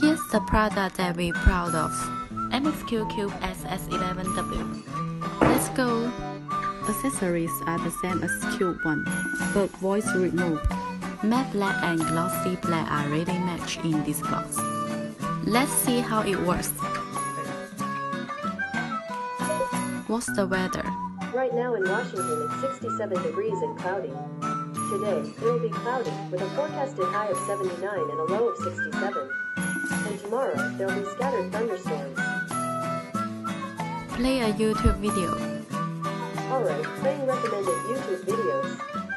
Here's the product that we're proud of. MXQ Cube SS11W. Let's go! Accessories are the same as Cube 1, but voice remote. Matte black and glossy black are really matched in this box. Let's see how it works. What's the weather? Right now in Washington it's 67 degrees and cloudy. Today, it will be cloudy, with a forecasted high of 79 and a low of 67. Tomorrow, there will be scattered thunderstorms. Play a YouTube video. Alright, playing recommended YouTube videos.